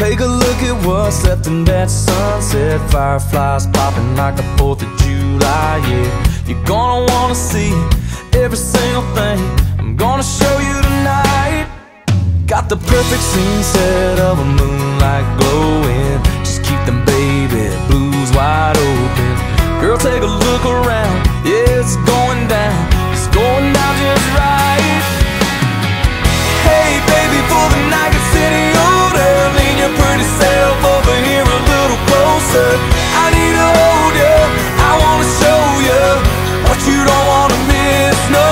Take a look at what's left in that sunset. Fireflies popping like the 4th of July, yeah. You're gonna wanna see every single thing. I'm gonna show you tonight. Got the perfect scene set of a moonlight glowing I need to hold you, I wanna show you What you don't wanna miss, no.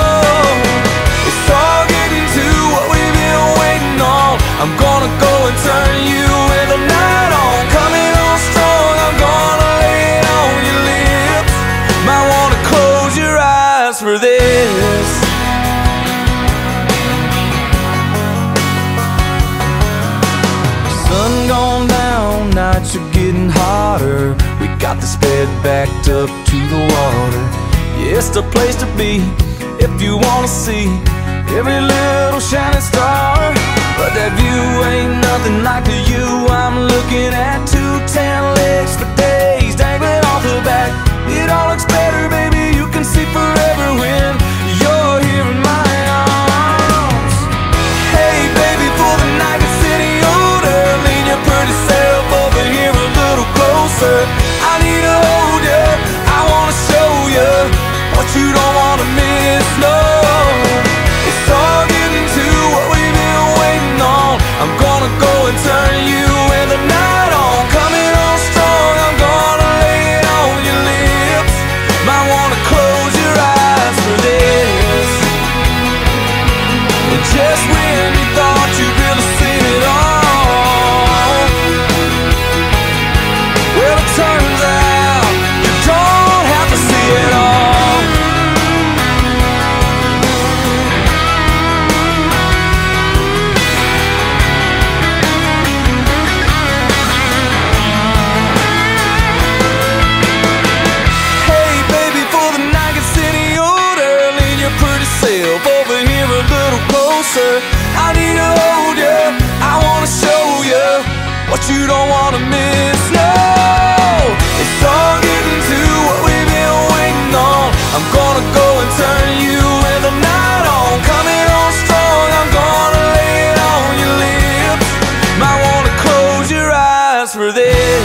It's all getting to what we've been waiting on. I'm gonna go and turn you with the night on Coming on strong, I'm gonna lay it on your lips. Might wanna close your eyes for this got this bed backed up to the water. Yeah, it's the place to be if you wanna see Every little shining star. But that view ain't nothing like the view I'm looking at Two tan legs closer I need to hold you, I wanna show you What you don't wanna miss, no. It's all getting to what we've been waiting on. I'm gonna go and turn you with the night you don't wanna miss, no. It's all getting to what we've been waiting on. I'm gonna go and turn you with the night on. Coming on strong, I'm gonna lay it on your lips. Might wanna close your eyes for this